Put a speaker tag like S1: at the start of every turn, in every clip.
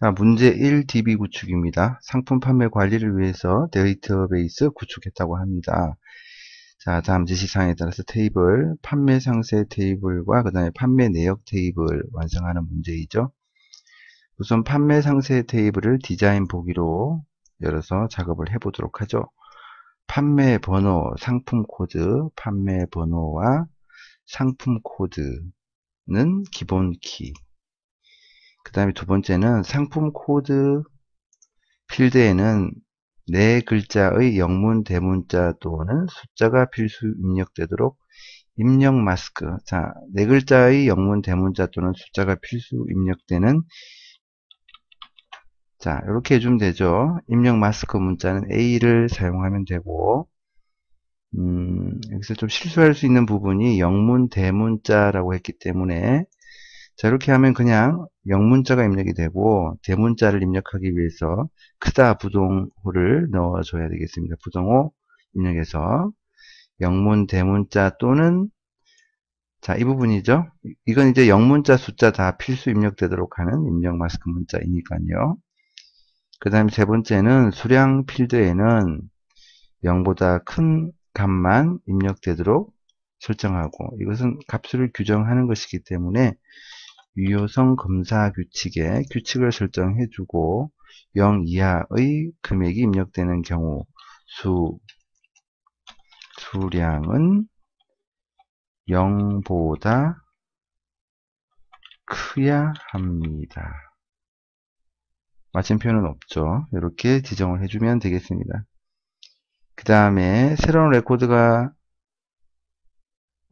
S1: 자, 문제 1 DB 구축입니다. 상품 판매 관리를 위해서 데이터베이스 구축했다고 합니다. 자, 다음 지시사항에 따라서 테이블, 판매 상세 테이블과 그 다음에 판매 내역 테이블 완성하는 문제이죠. 우선 판매 상세 테이블을 디자인 보기로 열어서 작업을 해보도록 하죠. 판매 번호, 상품 코드, 판매 번호와 상품 코드는 기본 키, 그 다음에 두 번째는 상품 코드 필드에는 네 글자의 영문 대문자 또는 숫자가 필수 입력되도록 입력 마스크. 자, 네 글자의 영문 대문자 또는 숫자가 필수 입력되는 자, 이렇게 해주면 되죠. 입력 마스크 문자는 A를 사용하면 되고, 음, 여기서 좀 실수할 수 있는 부분이 영문 대문자라고 했기 때문에 자 이렇게 하면 그냥 영문자가 입력이 되고 대문자를 입력하기 위해서 크다 부동호를 넣어줘야 되겠습니다. 부동호 입력해서 영문 대문자 또는 자 이 부분이죠. 이건 이제 영문자 숫자 다 필수 입력되도록 하는 입력 마스크 문자이니까요. 그 다음에 세 번째는 수량 필드에는 0보다 큰 값만 입력되도록 설정하고 이것은 값을 규정하는 것이기 때문에 유효성 검사 규칙에 규칙을 설정해 주고 0 이하의 금액이 입력되는 경우 수, 수량은 0보다 크야 합니다. 마침표는 없죠. 이렇게 지정을 해주면 되겠습니다. 그 다음에 새로운 레코드가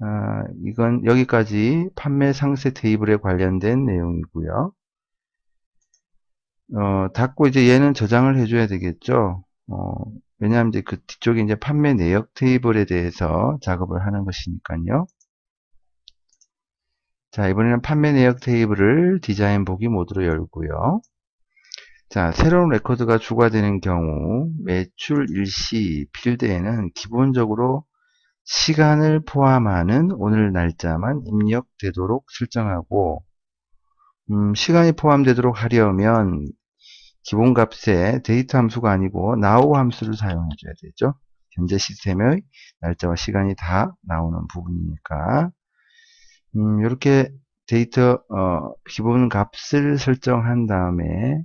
S1: 아, 이건 여기까지 판매 상세 테이블에 관련된 내용이고요. 어, 닫고 이제 얘는 저장을 해줘야 되겠죠. 어, 왜냐하면 이제 그 뒤쪽에 이제 판매 내역 테이블에 대해서 작업을 하는 것이니까요. 자, 이번에는 판매 내역 테이블을 디자인 보기 모드로 열고요. 자, 새로운 레코드가 추가되는 경우 매출 일시 필드에는 기본적으로 시간을 포함하는 오늘 날짜만 입력되도록 설정하고 음, 시간이 포함되도록 하려면 기본값에 데이터 함수가 아니고 now 함수를 사용해 줘야 되죠. 현재 시스템의 날짜와 시간이 다 나오는 부분이니까 음, 이렇게 데이터 어, 기본 값을 설정한 다음에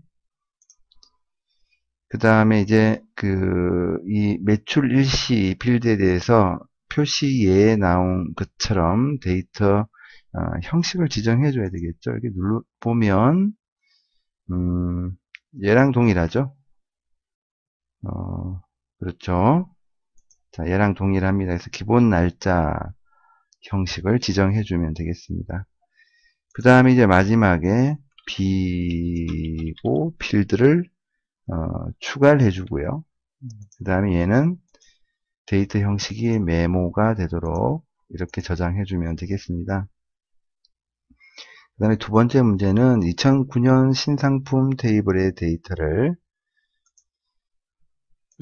S1: 그 다음에 이제 그 이 매출 일시 필드에 대해서 표시에 나온 것처럼 데이터 어, 형식을 지정해 줘야 되겠죠. 이렇게 눌러 보면 음, 얘랑 동일하죠. 어, 그렇죠. 자, 얘랑 동일합니다. 그래서 기본 날짜 형식을 지정해 주면 되겠습니다. 그 다음에 이제 마지막에 비고 필드를 어, 추가를 해주고요. 그 다음에 얘는 데이터 형식이 메모가 되도록 이렇게 저장해 주면 되겠습니다. 그 다음에 두 번째 문제는 2009년 신상품 테이블의 데이터를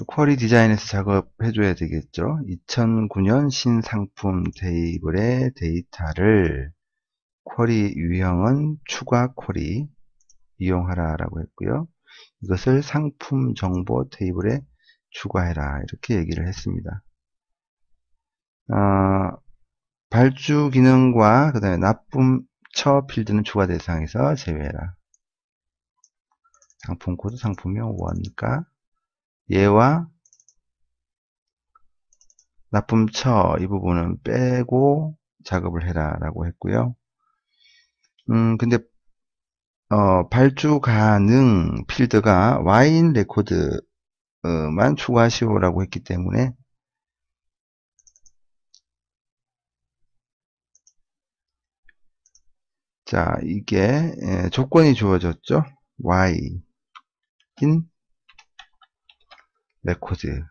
S1: 쿼리 디자인에서 작업해 줘야 되겠죠. 2009년 신상품 테이블의 데이터를 쿼리 유형은 추가 쿼리 이용하라 라고 했고요. 이것을 상품 정보 테이블에 추가해라 이렇게 얘기를 했습니다. 어, 발주 가능과 그 다음에 납품처 필드는 추가 대상에서 제외해라. 상품 코드, 상품명, 원가 얘와 납품처 이 부분은 빼고 작업을 해라 라고 했고요. 음 근데 어, 발주 가능 필드가 Y인 레코드 만 추가하시오라고 했기 때문에 자 이게 조건이 주어졌죠? Y 인 레코드만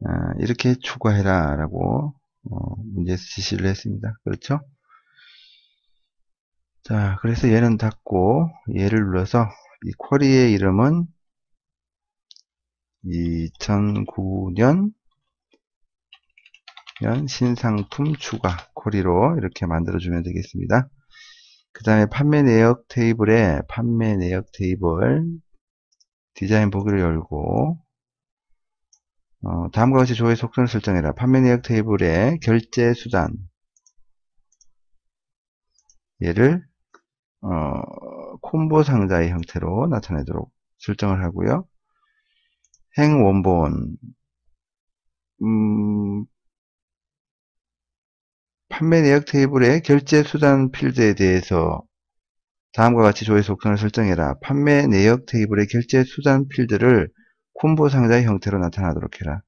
S1: 어, 이렇게 추가해라 라고 어, 문제에서 지시를 했습니다. 그렇죠? 자 그래서 얘는 닫고 얘를 눌러서 이 쿼리의 이름은 2009년 신상품 추가 코리로 이렇게 만들어주면 되겠습니다. 그 다음에 판매 내역 테이블에 판매 내역 테이블 디자인 보기를 열고 어, 다음과 같이 조회 속성을 설정해라. 판매 내역 테이블에 결제 수단 얘를 어, 콤보 상자의 형태로 나타내도록 설정을 하고요. 행 원본 음, 판매 내역 테이블의 결제 수단 필드에 대해서 다음과 같이 조회 속성을 설정해라. 판매 내역 테이블의 결제 수단 필드를 콤보 상자의 형태로 나타나도록 해라.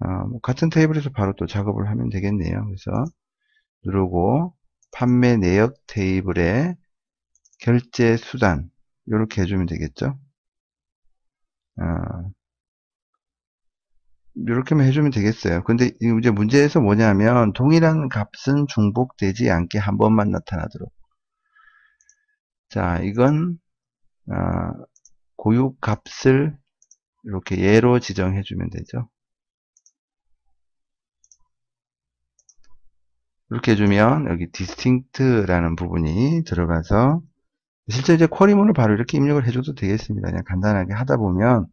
S1: 어, 뭐 같은 테이블에서 바로 또 작업을 하면 되겠네요. 그래서 누르고 판매 내역 테이블의 결제 수단 이렇게 해주면 되겠죠. 어, 이렇게만 해주면 되겠어요. 근데 이제 문제에서 뭐냐면 동일한 값은 중복되지 않게 한 번만 나타나도록. 자, 이건 어, 고유 값을 이렇게 예로 지정해 주면 되죠. 이렇게 해주면 여기 distinct라는 부분이 들어가서 실제 이제 쿼리문을 바로 이렇게 입력을 해줘도 되겠습니다. 그냥 간단하게 하다 보면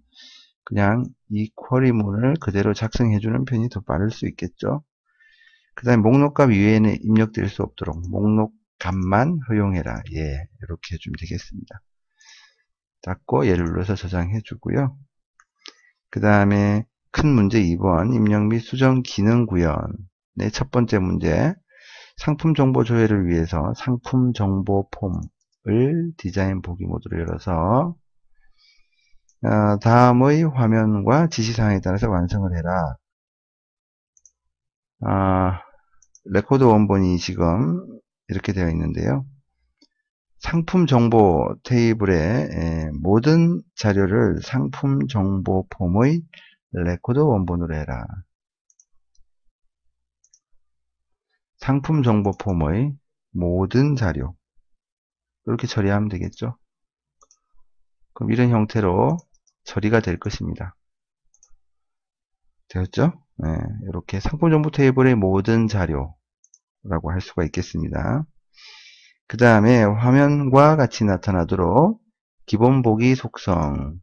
S1: 그냥 이 쿼리문을 그대로 작성해주는 편이 더 빠를 수 있겠죠. 그 다음에 목록값 위에는 입력될 수 없도록 목록값만 허용해라. 예, 이렇게 해주면 되겠습니다. 닫고 얘를 눌러서 저장해 주고요. 그 다음에 큰 문제 2번 입력 및 수정 기능 구현의 첫 번째 문제 상품 정보 조회를 위해서 상품 정보 폼을 디자인 보기 모드로 열어서 어, 다음의 화면과 지시사항에 따라서 완성을 해라. 아, 레코드 원본이 지금 이렇게 되어 있는데요. 상품 정보 테이블의 모든 자료를 상품 정보 폼의 레코드 원본으로 해라. 상품 정보 폼의 모든 자료 이렇게 처리하면 되겠죠. 그럼 이런 형태로 처리가 될 것입니다. 되었죠? 네, 이렇게 상품 정보 테이블의 모든 자료라고 할 수가 있겠습니다. 그 다음에 화면과 같이 나타나도록 기본 보기 속성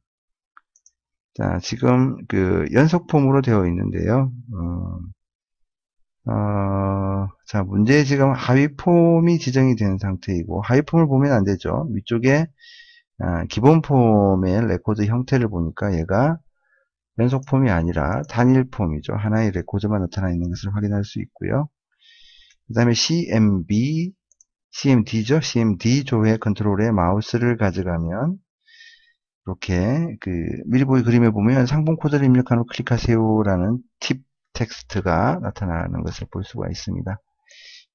S1: 자 지금 그 연속 폼으로 되어 있는데요 어, 어, 자 문제 지금 하위 폼이 지정이 된 상태이고 하위 폼을 보면 안 되죠 위쪽에 아, 기본 폼의 레코드 형태를 보니까 얘가 연속 폼이 아니라 단일 폼이죠. 하나의 레코드만 나타나 있는 것을 확인할 수 있고요. 그 다음에 CMB, CMD죠. CMD 조회 컨트롤에 마우스를 가져가면 이렇게 그 미리 보기 그림에 보면 상품 코드를 입력한 후 클릭하세요라는 팁 텍스트가 나타나는 것을 볼 수가 있습니다.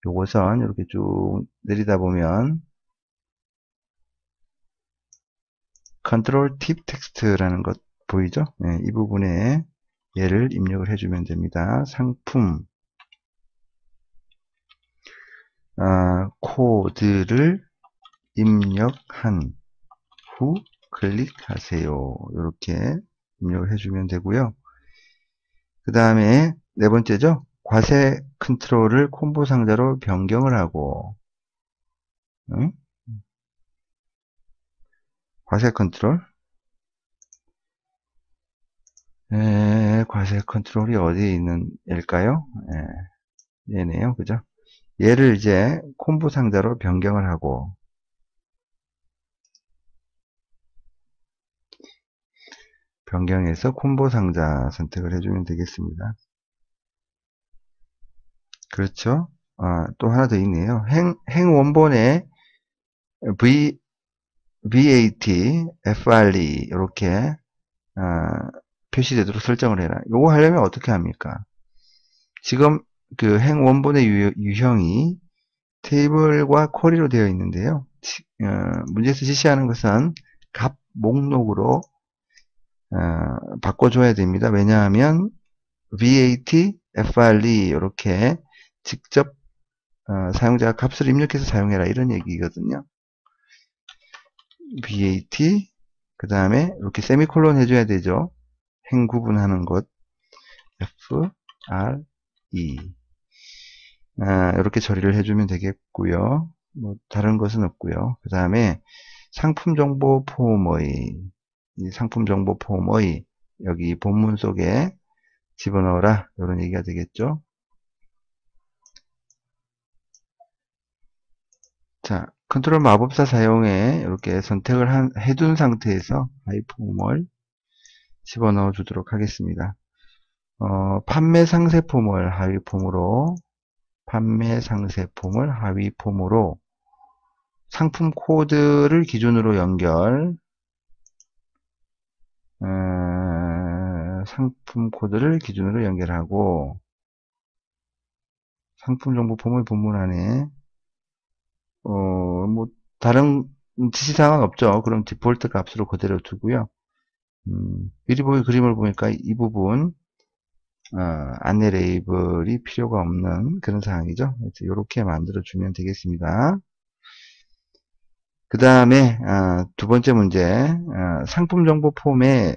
S1: 요것은 이렇게 쭉 내리다 보면 컨트롤 팁 텍스트라는 것 보이죠? 네, 이 부분에 얘를 입력을 해주면 됩니다. 상품 아, 코드를 입력한 후 클릭하세요. 이렇게 입력을 해주면 되고요. 그 다음에 네 번째죠. 과세 컨트롤을 콤보 상자로 변경을 하고 응? 과세 컨트롤 에, 과세 컨트롤이 어디에 있는 걸까요? 에, 얘네요. 그죠? 얘를 이제 콤보 상자로 변경을 하고 변경해서 콤보 상자 선택을 해주면 되겠습니다. 그렇죠? 아, 또 하나 더 있네요. 행, 행 원본에 V, VAT, FRE 이렇게 어, 표시되도록 설정을 해라. 요거 하려면 어떻게 합니까? 지금 그 행 원본의 유, 형이 테이블과 쿼리로 되어 있는데요. 어, 문제에서 지시하는 것은 값 목록으로 어, 바꿔줘야 됩니다. 왜냐하면 VAT, FRE 이렇게 직접 어, 사용자가 값을 입력해서 사용해라 이런 얘기거든요. VAT 그 다음에 이렇게 세미콜론 해줘야 되죠. 행 구분하는 것 F, R, E 아, 이렇게 처리를 해주면 되겠고요. 뭐 다른 것은 없고요. 그 다음에 상품 정보 이 상품 정보 폼의 여기 본문 속에 집어넣어라 이런 얘기가 되겠죠. 자, 컨트롤 마법사 사용에 이렇게 선택을 한, 해둔 상태에서 하이폼을 집어넣어 주도록 하겠습니다. 어, 판매 상세 폼을 하위 폼으로 판매 상세 폼을 하위 폼으로 상품 코드를 기준으로 연결 어, 상품 코드를 기준으로 연결하고 상품 정보 폼의 본문 안에 어, 뭐 다른 지시사항은 없죠. 그럼 디폴트 값으로 그대로 두고요. 음, 미리 보기 그림을 보니까 이 부분 어, 안내 레이블이 필요가 없는 그런 상황이죠. 이렇게 만들어 주면 되겠습니다. 그 다음에 어, 두 번째 문제 어, 상품 정보 폼에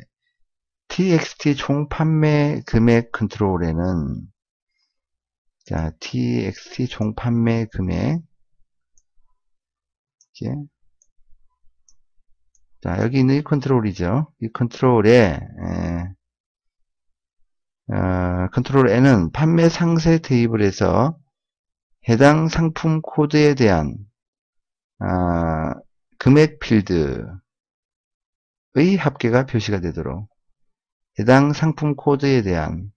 S1: txt 총 판매 금액 컨트롤에는 자 txt 총 판매 금액 이렇게 자 여기 있는 이 컨트롤이죠. 이 컨트롤에 에, 어, 컨트롤에는 판매 상세 테이블에서 해당 상품 코드에 대한 아, 금액 필드의 합계가 표시가 되도록 해당 상품 코드에 대한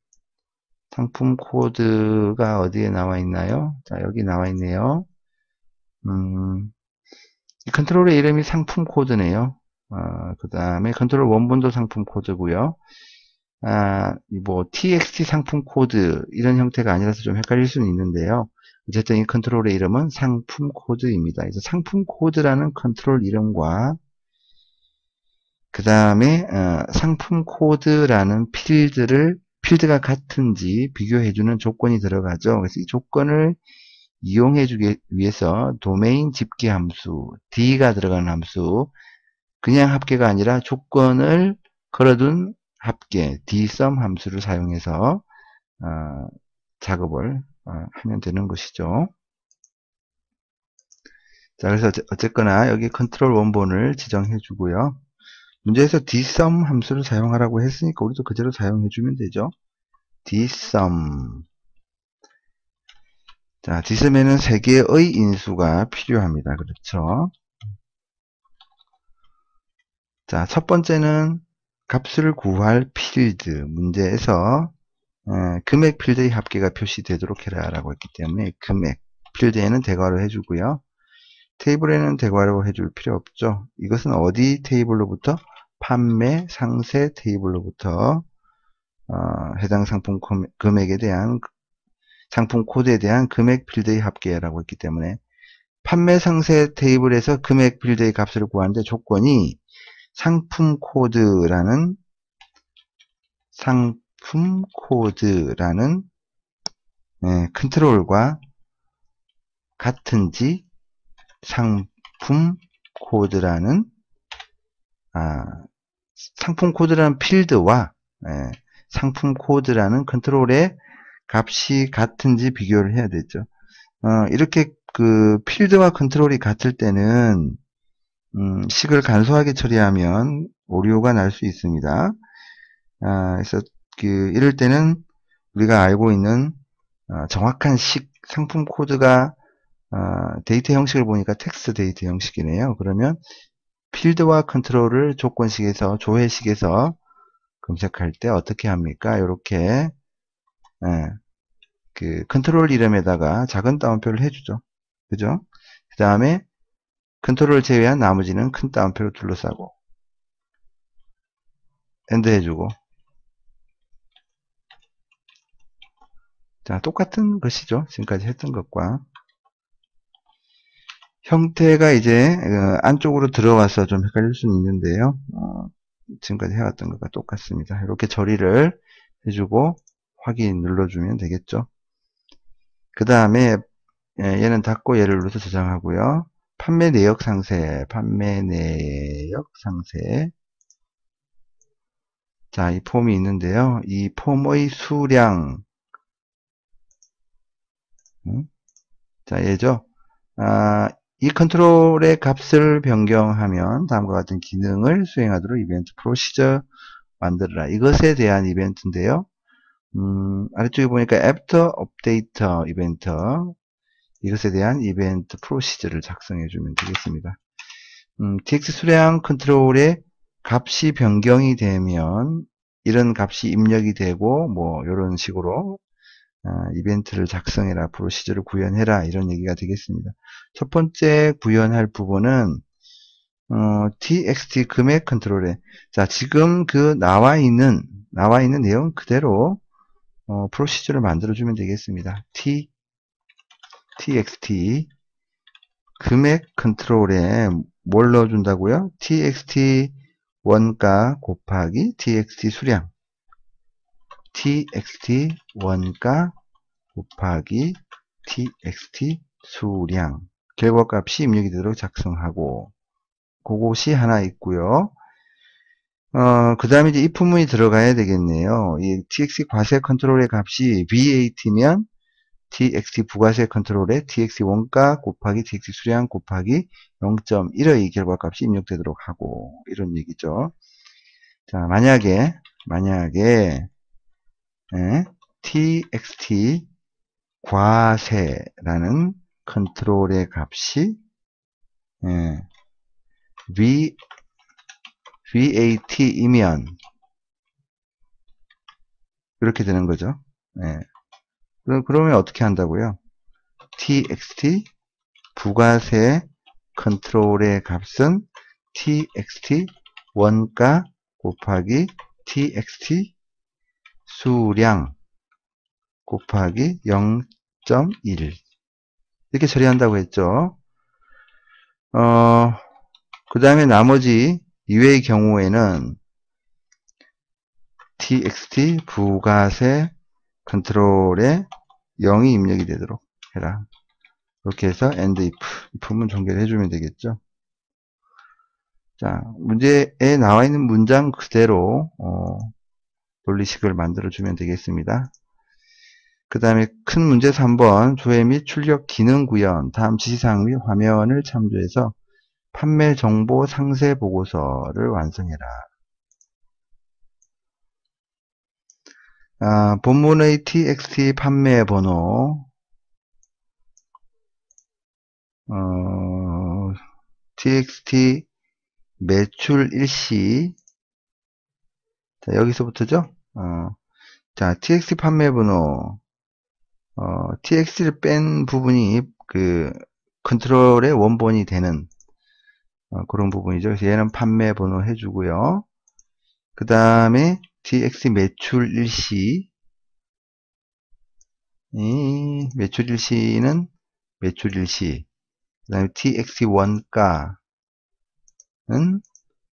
S1: 상품 코드가 어디에 나와 있나요? 자 여기 나와 있네요. 음, 컨트롤의 이름이 상품 코드네요. 어, 그 다음에 컨트롤 원본도 상품 코드고요. 아, 뭐 txt 상품 코드 이런 형태가 아니라서 좀 헷갈릴 수는 있는데요. 어쨌든 이 컨트롤의 이름은 상품 코드입니다. 그래서 상품 코드라는 컨트롤 이름과 그 다음에 어, 상품 코드라는 필드를 필드가 같은지 비교해주는 조건이 들어가죠. 그래서 이 조건을 이용해주기 위해서 도메인 집계 함수 D가 들어가는 함수 그냥 합계가 아니라 조건을 걸어둔 합계 dsum 함수를 사용해서 어, 작업을 어, 하면 되는 것이죠. 자, 그래서 어쨌거나 여기 컨트롤 원본을 지정해 주고요. 문제에서 dsum 함수를 사용하라고 했으니까 우리도 그대로 사용해 주면 되죠. dsum 자, dsum에는 3개의 인수가 필요합니다. 그렇죠? 자, 첫 번째는 값을 구할 필드 문제에서 어, 금액 필드의 합계가 표시되도록 해라 라고 했기 때문에 금액 필드에는 대괄호 해주고요. 테이블에는 대괄호 해줄 필요 없죠. 이것은 어디 테이블로부터? 판매 상세 테이블로부터 어, 해당 상품 금액에 대한 상품 코드에 대한 금액 필드의 합계라고 했기 때문에 판매 상세 테이블에서 금액 필드의 값을 구하는데 조건이 상품 코드라는 상품 코드라는 예, 컨트롤과 같은지 상품 코드라는 아, 상품 코드라는 필드와 예, 상품 코드라는 컨트롤의 값이 같은지 비교를 해야 되죠. 어, 이렇게 그 필드와 컨트롤이 같을 때는 음, 식을 간소하게 처리하면 오류가 날 수 있습니다. 아, 그래서 그 이럴 때는 우리가 알고 있는 어, 정확한 식 상품 코드가 어, 데이터 형식을 보니까 텍스트 데이터 형식이네요. 그러면 필드와 컨트롤을 조건식에서 조회식에서 검색할 때 어떻게 합니까? 이렇게 예, 그 컨트롤 이름에다가 작은 따옴표를 해주죠. 그죠? 그 다음에 컨트롤을 제외한 나머지는 큰 따옴표로 둘러싸고 and 해주고. 자 똑같은 것이죠. 지금까지 했던 것과. 형태가 이제 어, 안쪽으로 들어와서 좀 헷갈릴 수는 있는데요. 어, 지금까지 해왔던 것과 똑같습니다. 이렇게 처리를 해주고 확인 눌러주면 되겠죠 그 다음에 예, 얘는 닫고 얘를 눌러서 저장하고요 판매 내역 상세, 판매 내역 상세. 자, 이 폼이 있는데요. 이 폼의 수량. 자, 얘죠. 아, 이 컨트롤의 값을 변경하면 다음과 같은 기능을 수행하도록 이벤트 프로시저 만들어라. 이것에 대한 이벤트인데요. 음, 아래쪽에 보니까 after update 이벤트 이것에 대한 이벤트 프로시저를 작성해 주면 되겠습니다. 음, tx 수량 컨트롤의 값이 변경이 되면 이런 값이 입력이 되고 뭐 이런 식으로 어, 이벤트를 작성해라 프로시저를 구현해라 이런 얘기가 되겠습니다. 첫 번째 구현할 부분은 어, txt 금액 컨트롤에 자 지금 그 나와 있는 나와 있는 내용 그대로 어, 프로시저를 만들어 주면 되겠습니다. t txt 금액 컨트롤에 뭘 넣어준다고요? txt 원가 곱하기 txt 수량 txt 원가 곱하기 txt 수량 결과값이 입력이 되도록 작성하고 그것이 하나 있고요. 어, 그 다음에 이제 if문이 들어가야 되겠네요. 이 txt 과세 컨트롤의 값이 vat면 txt 부가세 컨트롤에 txt 원가 곱하기 txt 수량 곱하기 0.1의 결과값이 입력되도록 하고 이런 얘기죠. 자, 만약에 만약에 예, txt 과세라는 컨트롤의 값이 예, v vat이면 이렇게 되는 거죠. 예. 그러면 어떻게 한다고요? txt 부가세 컨트롤의 값은 txt 원가 곱하기 txt 수량 곱하기 0.1 이렇게 처리한다고 했죠. 어, 그 다음에 나머지 이외의 경우에는 txt 부가세 컨트롤에 0이 입력이 되도록 해라. 이렇게 해서 end if, if문 종결 해주면 되겠죠. 자, 문제에 나와 있는 문장 그대로 어, 논리식을 만들어주면 되겠습니다. 그 다음에 큰 문제 3번 조회 및 출력 기능 구현 다음 지시사항 및 화면을 참조해서 판매 정보 상세 보고서를 완성해라. 아, 본문의 txt 판매 번호 어, txt 매출 일시 자, 여기서부터죠. 어, 자, txt 판매 번호 어, txt를 뺀 부분이 그 컨트롤의 원본이 되는 어, 그런 부분이죠. 그래서 얘는 판매 번호 해주고요. 그 다음에 tx 매출 일시. 이 매출 일시는 매출 일시. 그 다음에 tx 원가는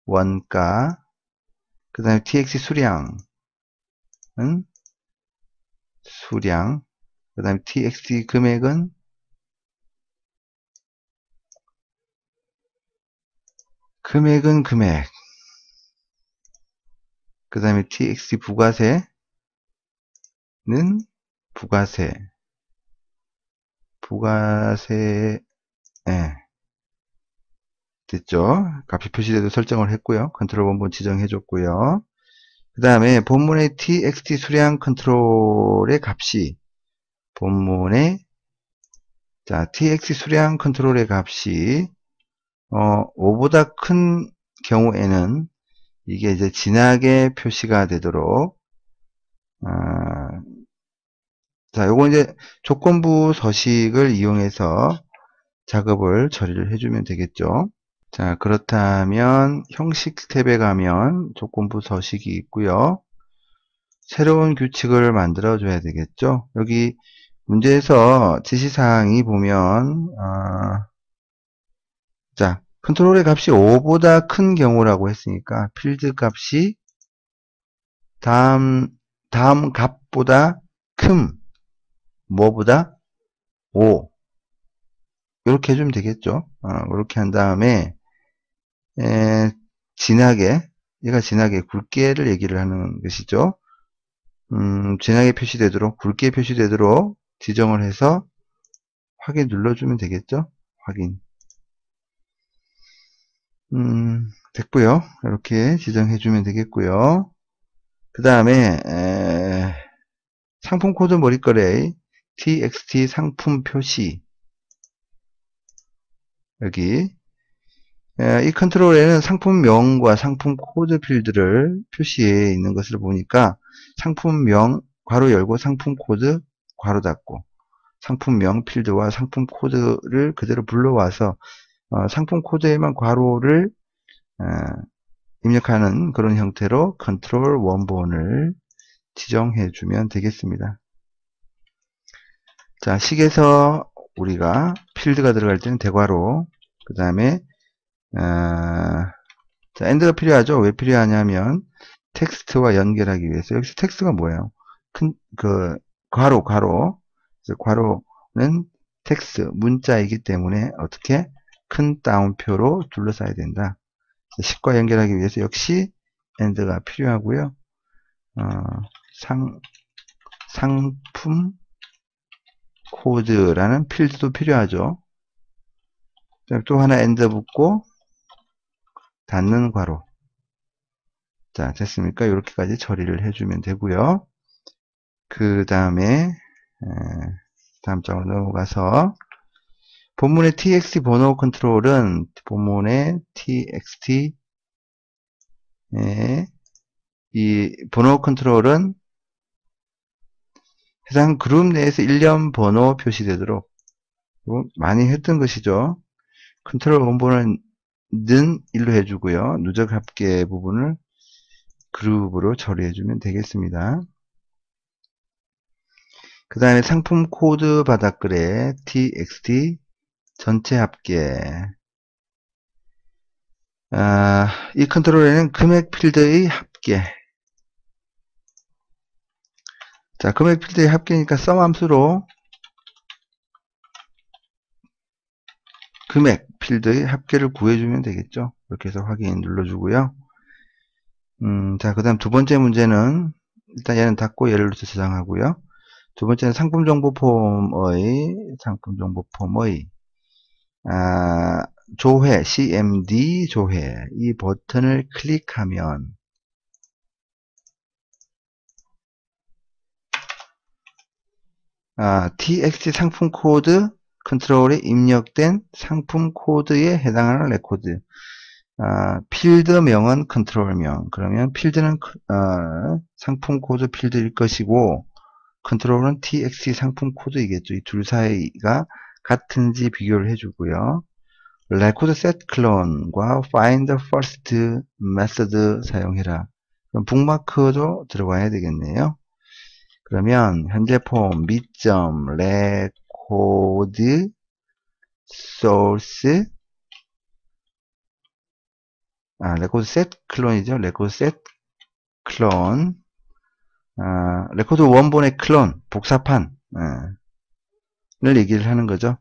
S1: 원가. 그 다음에 tx 수량은 수량. 그 다음에 txt 금액은 금액은 금액. 그 다음에 txt 부가세는 부가세. 부가세 예. 됐죠? 값이 표시돼도 설정을 했고요. 컨트롤 원본 지정해 줬고요. 그 다음에 본문의 txt 수량 컨트롤의 값이 본문의 자 txt 수량 컨트롤의 값이 어, 5보다 큰 경우에는 이게 이제 진하게 표시가 되도록 아, 자, 요거 이제 조건부 서식을 이용해서 작업을 처리를 해주면 되겠죠. 자, 그렇다면 형식 탭에 가면 조건부 서식이 있고요. 새로운 규칙을 만들어 줘야 되겠죠. 여기 문제에서 지시사항이 보면 어, 자 컨트롤의 값이 5보다 큰 경우라고 했으니까 필드 값이 다음 다음 값보다 큰 뭐보다 5 이렇게 해주면 되겠죠. 어, 이렇게 한 다음에 에, 진하게 얘가 진하게 굵게를 얘기를 하는 것이죠. 음, 진하게 표시되도록 굵게 표시되도록 지정을 해서 확인 눌러주면 되겠죠. 확인 음, 됐고요. 이렇게 지정해 주면 되겠고요. 그 다음에 상품 코드 머리글에 txt 상품 표시 여기 이 컨트롤에는 상품명과 상품 코드 필드를 표시해 있는 것을 보니까 상품명 괄호 열고 상품 코드 괄호 닫고 상품명 필드와 상품 코드를 그대로 불러와서 어, 상품 코드에만 괄호를 어, 입력하는 그런 형태로 컨트롤 원본을 지정해 주면 되겠습니다. 자, 식에서 우리가 필드가 들어갈 때는 대괄호, 그 다음에 어, 자, and가 필요하죠. 왜 필요하냐면 텍스트와 연결하기 위해서 여기서 텍스트가 뭐예요? 큰 그 괄호 괄호 그래서 괄호는 텍스트 문자이기 때문에 어떻게 큰 따옴표로 둘러싸야 된다. 식과 연결하기 위해서 역시 and가 필요하고요. 어, 상 상품 코드라는 필드도 필요하죠. 또 하나 and 붙고 닫는 괄호. 자, 됐습니까? 이렇게까지 처리를 해주면 되고요. 그 다음에 다음 장으로 넘어가서 본문의 txt 번호 컨트롤은 본문의 txt 이 번호 컨트롤은 해당 그룹 내에서 일련 번호 표시되도록 많이 했던 것이죠. 컨트롤 원본은 는 1로 해주고요. 누적 합계 부분을 그룹으로 처리해주면 되겠습니다. 그 다음에 상품 코드 바닥글에 txt 전체 합계 아, 이 컨트롤에는 금액 필드의 합계 자 금액 필드의 합계니까 SUM 함수로 금액 필드의 합계를 구해주면 되겠죠. 이렇게 해서 확인 눌러주고요. 음, 자, 그 다음 두 번째 문제는 일단 얘는 닫고 예를 들어서 저장하고요. 두 번째는 상품 정보 폼의 상품 정보 폼의 아, 조회 CMD 조회 이 버튼을 클릭하면 아, TXT 상품 코드 컨트롤에 입력된 상품 코드에 해당하는 레코드. 아, 필드명은 컨트롤명. 그러면 필드는 어, 상품 코드 필드일 것이고 컨트롤은 txt 상품 코드이겠죠. 이 둘 사이가 같은지 비교를 해주고요. Recordset Clone과 find first method 사용해라. 그럼 북마크도 들어가야 되겠네요. 그러면 현재 폼 Me점 Record source 아, Recordset Clone이죠. Recordset Clone 아, 레코드 원본의 클론 복사판 아, 를 얘기를 하는 거죠.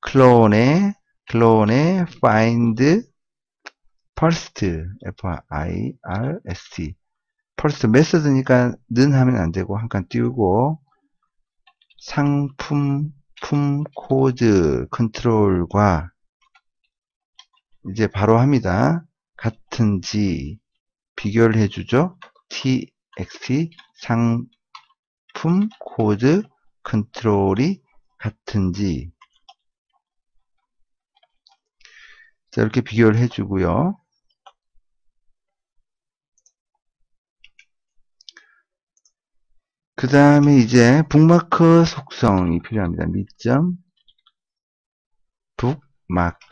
S1: 클론의 클론의 find first f-i-r-s-t first 메서드니까 는 하면 안 되고 한 칸 띄우고 상품 품 코드 컨트롤과 이제 바로 합니다. 같은지 비교를 해주죠. txt 상품 코드 컨트롤이 같은지 자 이렇게 비교를 해주고요. 그 다음에 이제 북마크 속성이 필요합니다. Me점 북마크는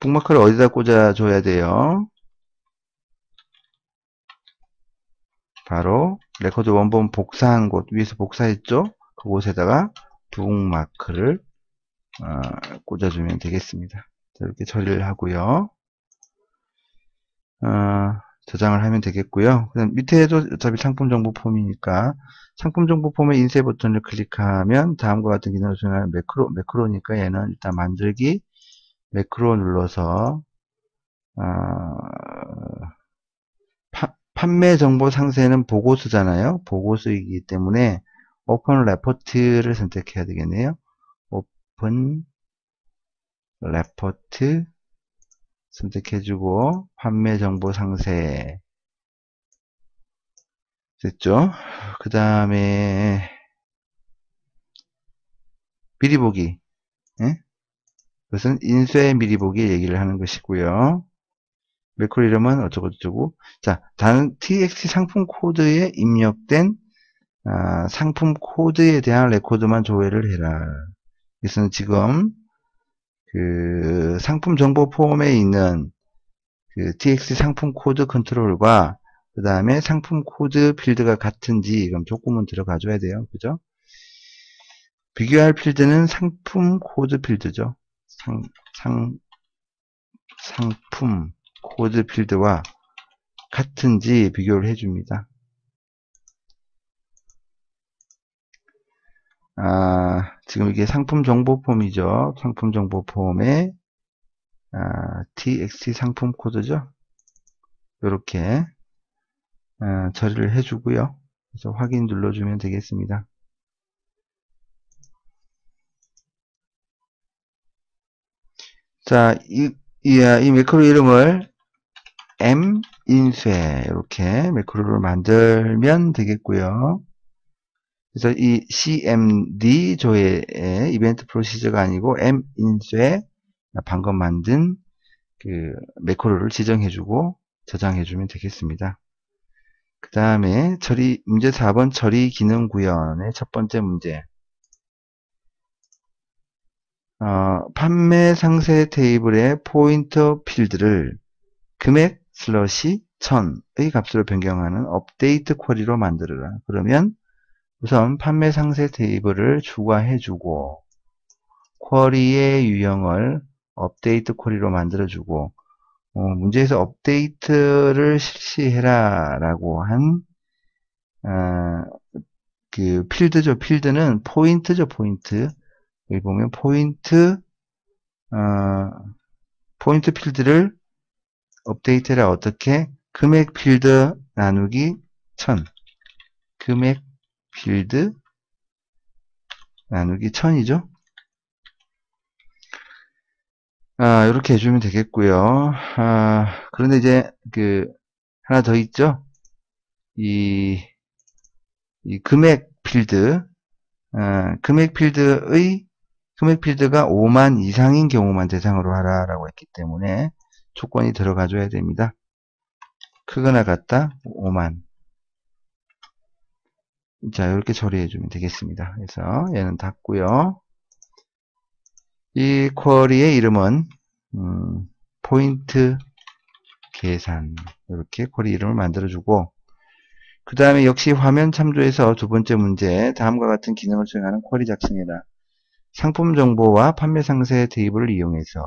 S1: 북마크를 어디다 꽂아줘야 돼요? 바로 레코드 원본 복사한 곳 위에서 복사했죠? 그곳에다가 북마크를 어, 꽂아주면 되겠습니다. 이렇게 처리를 하고요. 어, 저장을 하면 되겠고요. 그다음 밑에도 어차피 상품 정보 폼이니까 상품 정보 폼의 인쇄 버튼을 클릭하면 다음과 같은 기능을 수행하는 매크로, 매크로니까 얘는 일단 만들기 매크로 눌러서 어, 파, 판매 정보 상세는 보고서잖아요. 보고서이기 때문에 Open Report를 선택해야 되겠네요. 오픈 레포트 선택해주고 판매 정보 상세 됐죠? 그 다음에 미리 보기 예? 그것은 인쇄 미리 보기 얘기를 하는 것이고요. 매크로 이름은 어쩌고저쩌고 자 다른 txt 상품 코드에 입력된 아, 상품 코드에 대한 레코드만 조회를 해라. 이것은 지금 그 상품 정보 폼에 있는 그 txt 상품 코드 컨트롤과 그 다음에 상품 코드 필드가 같은지 그럼 조건문 들어가 줘야 돼요. 그죠? 비교할 필드는 상품 코드 필드죠. 상, 상, 상품 코드 필드와 같은지 비교를 해줍니다. 아, 지금 이게 상품 정보 폼이죠. 상품 정보 폼에 아, txt 상품 코드죠. 이렇게 아, 처리를 해주고요. 그래서 확인 눌러주면 되겠습니다. 자, 이, 이, 아, 이 매크로 이름을 m 인쇄 이렇게 매크로를 만들면 되겠고요. 그래서 이 cmd 조회의 이벤트 프로시저가 아니고 m 인쇄 방금 만든 그 매크로를 지정해주고 저장해주면 되겠습니다. 그 다음에 처리 문제 4번 처리 기능 구현의 첫 번째 문제. 어, 판매 상세 테이블의 포인터 필드를 금액 슬러시 1000의 값으로 변경하는 업데이트 쿼리로 만들어라. 그러면 우선 판매 상세 테이블을 추가해주고 쿼리의 유형을 업데이트 쿼리로 만들어주고 어, 문제에서 업데이트를 실시해라 라고 한 어, 그 필드죠. 필드는 포인트죠. 포인트 여기 보면 포인트 어, 포인트 필드를 업데이트라 어떻게 금액 필드 나누기 1000 금액 필드 나누기 1000이죠. 아, 이렇게 해주면 되겠고요. 아, 그런데 이제 그 하나 더 있죠. 이, 이 금액 필드, 아, 금액 필드의 금액 필드가 5만 이상인 경우만 대상으로 하라라고 했기 때문에 조건이 들어가 줘야 됩니다. 크거나 같다 5만 자 이렇게 처리해 주면 되겠습니다. 그래서 얘는 닫고요. 이 쿼리의 이름은 음, 포인트 계산 이렇게 쿼리 이름을 만들어 주고 그 다음에 역시 화면 참조에서 두 번째 문제 다음과 같은 기능을 수행하는 쿼리 작성해라. 상품 정보와 판매 상세 테이블을 이용해서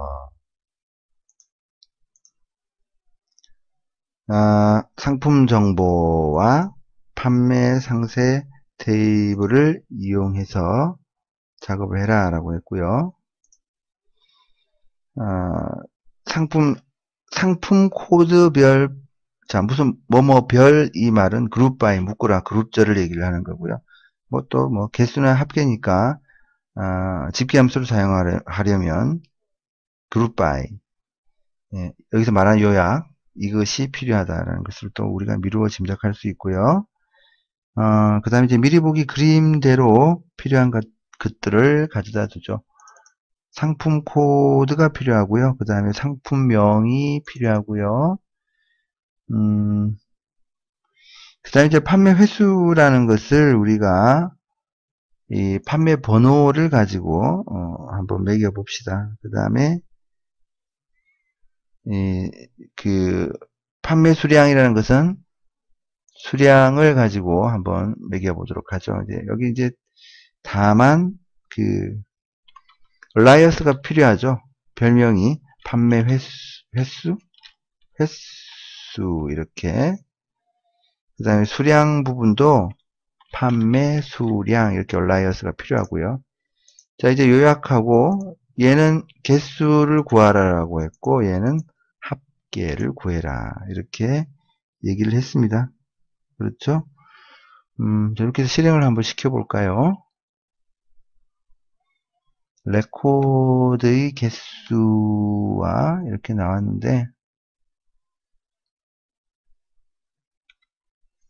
S1: 아, 상품 정보와 판매 상세 테이블을 이용해서 작업을 해라 라고 했고요. 아, 상품 상품 코드별 자 무슨 뭐뭐 별 이 말은 Group By 묶으라 그룹절을 얘기를 하는 거고요. 뭐 또뭐 뭐 개수나 합계니까 아, 집계함수를 사용하려면 Group By 예, 여기서 말하는 요약 이것이 필요하다라는 것을 또 우리가 미루어 짐작할 수 있고요. 어, 그 다음에 이제 미리 보기 그림대로 필요한 것, 것들을 가져다 두죠. 상품 코드가 필요하고요. 그 다음에 상품명이 필요하고요. 음, 그 다음에 이제 판매 횟수라는 것을 우리가 이 판매 번호를 가지고 어, 한번 매겨 봅시다. 그 다음에 그 판매 수량이라는 것은 수량을 가지고 한번 매겨 보도록 하죠. 이제 여기 이제 다만 그 라이어스가 필요하죠. 별명이 판매 횟수, 횟수, 횟수 이렇게 그 다음에 수량 부분도 판매 수량 이렇게 얼라이어스가 필요하고요. 자 이제 요약하고 얘는 개수를 구하라라고 했고 얘는 합계를 구해라 이렇게 얘기를 했습니다. 그렇죠? 음, 이렇게 해서 실행을 한번 시켜볼까요? 레코드의 개수와 이렇게 나왔는데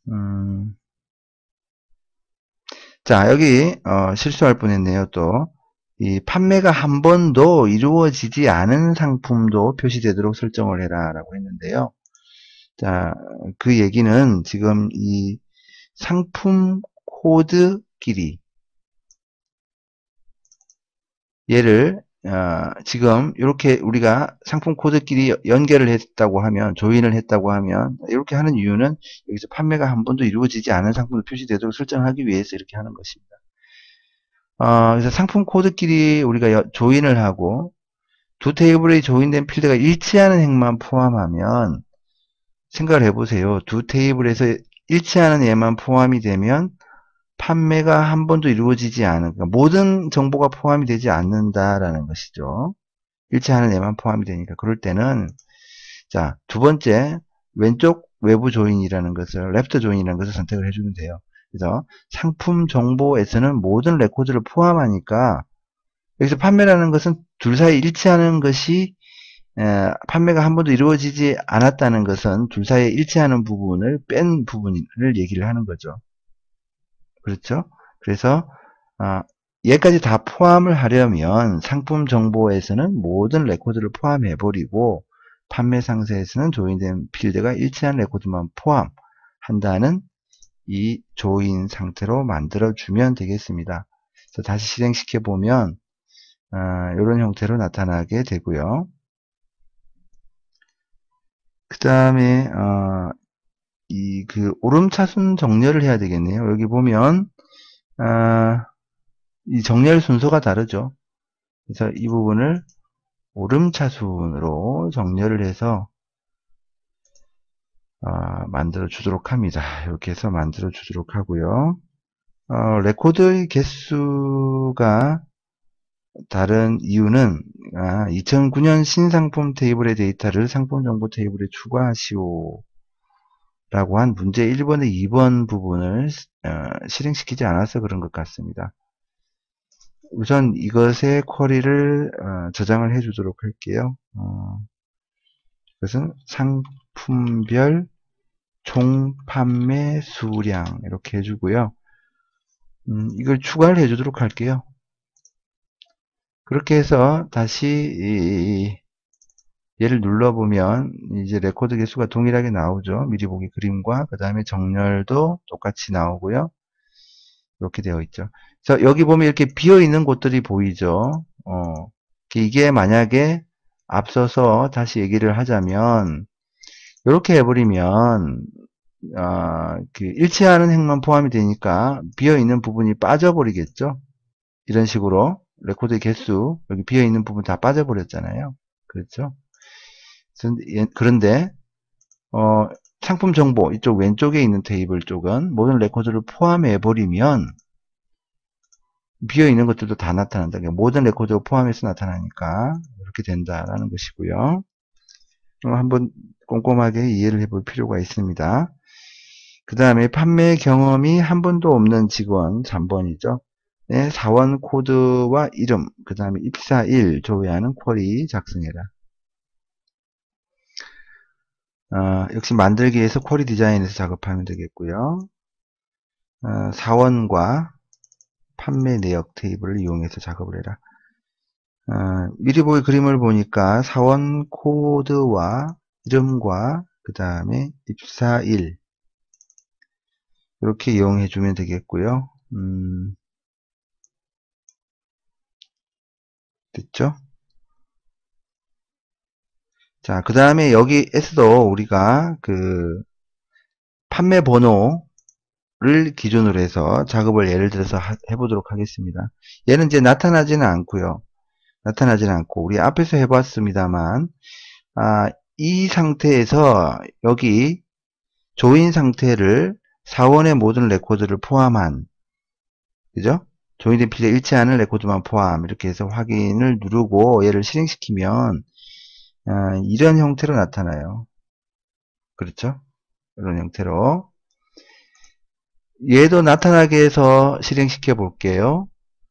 S1: 음, 자 여기 어, 실수할 뻔했네요 또 이 판매가 한 번도 이루어지지 않은 상품도 표시되도록 설정을 해라 라고 했는데요 자 그 얘기는 지금 이 상품 코드끼리 얘를 어, 지금 이렇게 우리가 상품 코드끼리 연결을 했다고 하면 조인을 했다고 하면 이렇게 하는 이유는 여기서 판매가 한 번도 이루어지지 않은 상품을 표시되도록 설정하기 위해서 이렇게 하는 것입니다. 어, 그래서 상품 코드끼리 우리가 조인을 하고 두 테이블에 조인된 필드가 일치하는 행만 포함하면 생각을 해보세요. 두 테이블에서 일치하는 얘만 포함이 되면 판매가 한 번도 이루어지지 않은 그러니까 모든 정보가 포함이 되지 않는다라는 것이죠. 일치하는 애만 포함이 되니까 그럴 때는 자 두 번째 왼쪽 외부 join이라는 것을 left join이라는 것을 선택을 해주면 돼요. 그래서 상품 정보에서는 모든 레코드를 포함하니까 여기서 판매라는 것은 둘 사이 일치하는 것이 에, 판매가 한 번도 이루어지지 않았다는 것은 둘 사이에 일치하는 부분을 뺀 부분을 얘기를 하는 거죠. 그렇죠? 그래서 아, 얘까지 다 포함을 하려면 상품 정보에서는 모든 레코드를 포함해 버리고 판매 상세에서는 join된 필드가 일치한 레코드만 포함한다는 이 join 상태로 만들어 주면 되겠습니다. 다시 실행시켜 보면 아, 이런 형태로 나타나게 되고요. 그 다음에 어, 이 그 오름차순 정렬을 해야 되겠네요. 여기 보면 아, 이 정렬 순서가 다르죠. 그래서 이 부분을 오름차순으로 정렬을 해서 아, 만들어 주도록 합니다. 이렇게 해서 만들어 주도록 하고요. 어, 레코드의 개수가 다른 이유는 아, 2009년 신상품 테이블의 데이터를 상품 정보 테이블에 추가하시오 라고 한 문제 1번의 2번 부분을 어, 실행시키지 않아서 그런 것 같습니다. 우선 이것의 쿼리를 어, 저장을 해 주도록 할게요. 어, 이것은 상품별 총 판매 수량 이렇게 해주고요. 음, 이걸 추가를 해주도록 할게요. 그렇게 해서 다시 얘를 눌러보면 이제 레코드 개수가 동일하게 나오죠. 미리 보기 그림과 그 다음에 정렬도 똑같이 나오고요. 이렇게 되어 있죠. 그래서 여기 보면 이렇게 비어 있는 곳들이 보이죠. 어, 이게 만약에 앞서서 다시 얘기를 하자면 이렇게 해버리면 어, 그 일치하는 행만 포함이 되니까 비어 있는 부분이 빠져버리겠죠. 이런 식으로 레코드의 개수 여기 비어 있는 부분 다 빠져버렸잖아요. 그렇죠? 그런데 어, 상품 정보 이쪽 왼쪽에 있는 테이블 쪽은 모든 레코드를 포함해 버리면 비어 있는 것들도 다 나타난다. 그러니까 모든 레코드를 포함해서 나타나니까 이렇게 된다라는 것이고요. 한번 꼼꼼하게 이해를 해볼 필요가 있습니다. 그 다음에 판매 경험이 한 번도 없는 직원 잠번이죠. 네, 사원 코드와 이름, 그 다음에 입사일 조회하는 query 작성해라. 어, 역시 만들기에서 쿼리 디자인에서 작업하면 되겠고요. 어, 사원과 판매 내역 테이블을 이용해서 작업을 해라. 어, 미리 보기 그림을 보니까 사원 코드와 이름과 그 다음에 입사일 이렇게 이용해 주면 되겠고요. 음, 됐죠? 자, 그 다음에 여기에서도 우리가 그 판매 번호를 기준으로 해서 작업을 예를 들어서 해보도록 하겠습니다. 얘는 이제 나타나지는 않고요. 나타나지는 않고 우리 앞에서 해봤습니다만 아, 이 상태에서 여기 join 상태를 사원의 모든 레코드를 포함한 그죠? join된 필드에 일치하는 레코드만 포함 이렇게 해서 확인을 누르고 얘를 실행시키면 아, 이런 형태로 나타나요. 그렇죠? 이런 형태로 얘도 나타나게 해서 실행시켜 볼게요.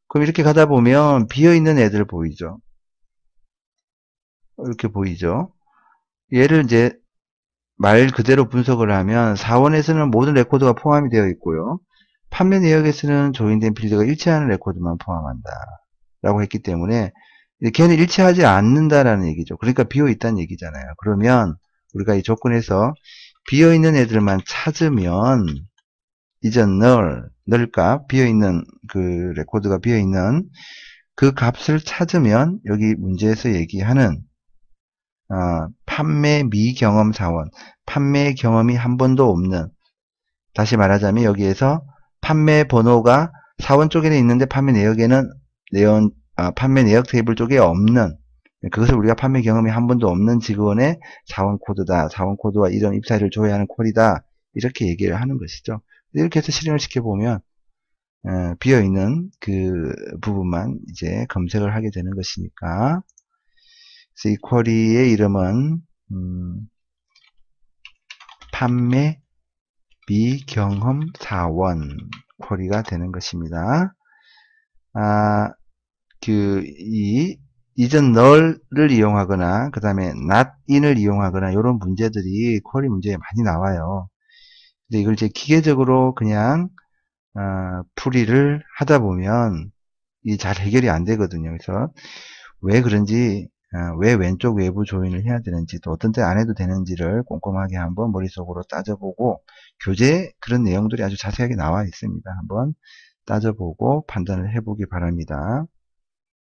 S1: 그럼 이렇게 가다 보면 비어있는 애들 보이죠? 이렇게 보이죠? 얘를 이제 말 그대로 분석을 하면 사원에서는 모든 레코드가 포함이 되어 있고요. 판매 내역에서는 join된 필드가 일치하는 레코드만 포함한다. 라고 했기 때문에 걔는 일치하지 않는다라는 얘기죠. 그러니까 비어있다는 얘기잖아요. 그러면 우리가 이 조건에서 비어있는 애들만 찾으면 is null, null값, 비어있는 그 레코드가 비어있는 그 값을 찾으면 여기 문제에서 얘기하는 어, 판매 미경험 사원, 판매 경험이 한 번도 없는 다시 말하자면 여기에서 판매 번호가 사원 쪽에는 있는데 판매 내역에는 내연 어, 판매 내역 테이블 쪽에 없는 그것을 우리가 판매 경험이 한 번도 없는 직원의 사원 코드다. 사원 코드와 이런 입사를 줘야 하는 콜이다. 이렇게 얘기를 하는 것이죠. 이렇게 해서 실행을 시켜보면 어, 비어있는 그 부분만 이제 검색을 하게 되는 것이니까 이 쿼리의 이름은 음, 판매 미경험 사원 쿼리가 되는 것입니다. 아, 그, 이, 이전 널을 이용하거나, 그 다음에 not in을 이용하거나, 이런 문제들이 쿼리 문제에 많이 나와요. 근데 이걸 이제 기계적으로 그냥, 어, 풀이를 하다 보면, 이 잘 해결이 안 되거든요. 그래서, 왜 그런지, 어, 왜 왼쪽 외부 조인을 해야 되는지, 또 어떤 때 안 해도 되는지를 꼼꼼하게 한번 머릿속으로 따져보고, 교재 그런 내용들이 아주 자세하게 나와 있습니다. 한번 따져보고 판단을 해보기 바랍니다.